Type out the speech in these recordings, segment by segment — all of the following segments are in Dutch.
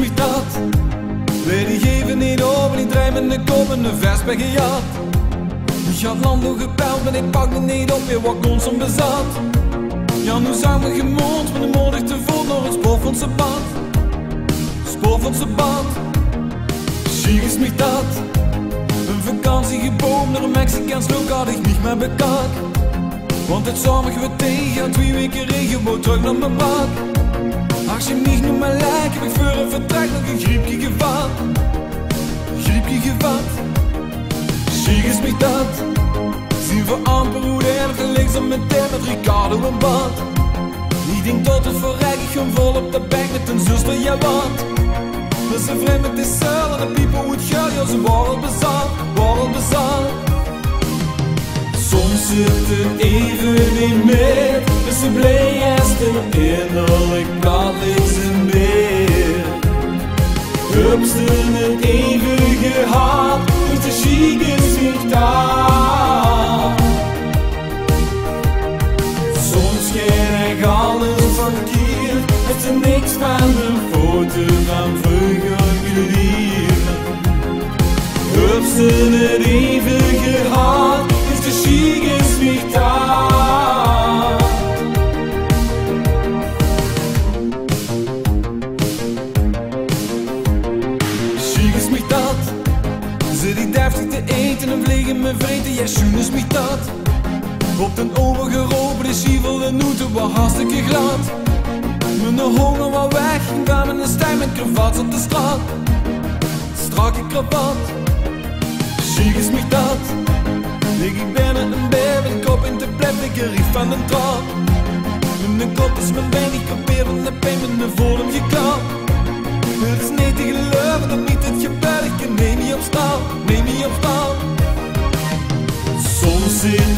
mich dat. Weet niet over die draai met de komende vers bij gejat. Ik had landen gepeld, maar ik pak pakte niet op weer wat constant bezat. Ja, nu zijn we gemoord, met de moedig te voet nog een spoor van zijn pad Spoor van zijn pad Zie is mich dat. Een vakantie geboomd door een Mexicaans look had ik niet meer bekakt. Want het zomer we tegen, twee weken regen, terug naar mijn pad. Als je mich nu maar lijkt, heb ik voor een vertrek nog een griepje gevat. Griepje gevat. Schier is mich dat. Zien we amper hoe de links en meteen met Ricardo en bad. Ik denk tot het voorrijk, ik ga vol op de bank met een zus van jij wat. Dat ze vreemd met die cel en de people moet geld, ja ze waren bezat, waren bezat. Soms zit het even niet meer, dus ze blij is er innerlijk daar. Soms ken ik alles verkeerd, het is niks van de foto van vroeger geleerd. Hupsten het eeuwige hart, dus de chic is niet daar. Chic is mich dat. Zit ik deftig te eten en vliegen me vreten, ja, schoen is mich dat. Op den ogen geropen, de de noeten was hartstikke glad. Mijn honger was weg, kwam in een stijl met kravat op de straat. Strakke kravat, chic is mich dat. Lig ik binnen een met kop in de plek, ik rief van een trap. Mijn kop is mijn been, ik probeer van de pijn met mijn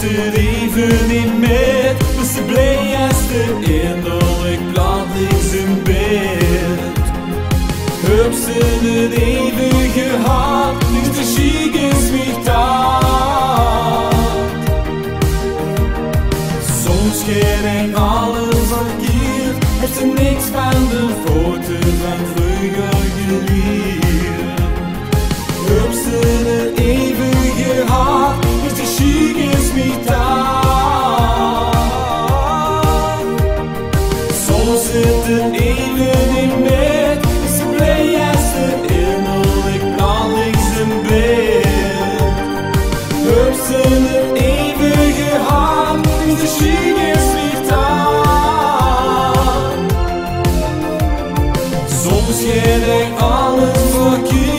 zit het even niet meer, dus de blijste innerlijk plat links in bed. Hupsen het eeuwige hart, links de chic is mich daar. Soms ken ik alles verkeerd, het is niks van de foto van vroeger geleerd. Soms ken ik alles verkeerd, heeft